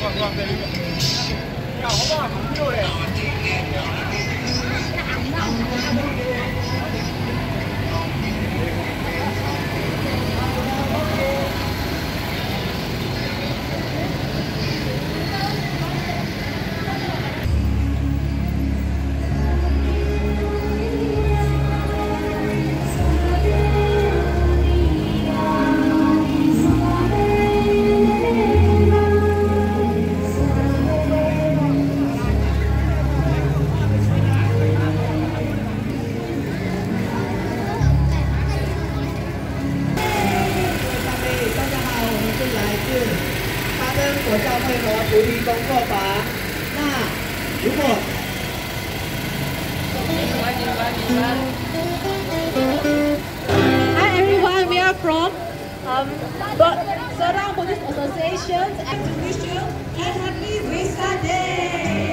不要不要不要！干活吧，不。Hi everyone, we are from um, but Serang Buddhist Association and to wish you a happy Wesak Day!